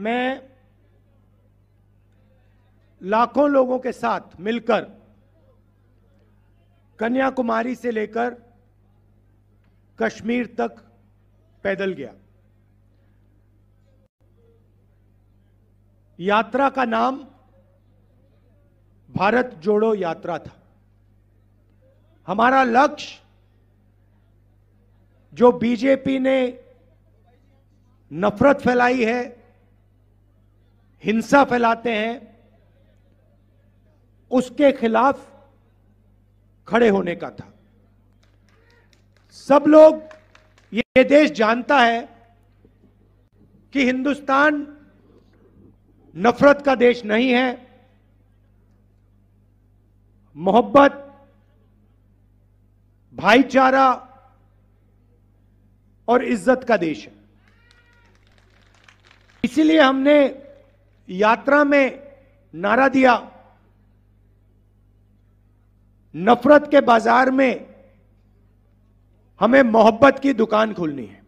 मैं लाखों लोगों के साथ मिलकर कन्याकुमारी से लेकर कश्मीर तक पैदल गया। यात्रा का नाम भारत जोड़ो यात्रा था। हमारा लक्ष्य जो बीजेपी ने नफरत फैलाई है हिंसा फैलाते हैं, उसके खिलाफ खड़े होने का था। सब लोग ये देश जानता है कि हिंदुस्तान नफरत का देश नहीं है। मोहब्बत, भाईचारा और इज़्ज़त का देश है। इसीलिए हमने यात्रा में नारा दिया। नफरत के बाज़ार में हमें मोहब्बत की दुकान खोलनी है।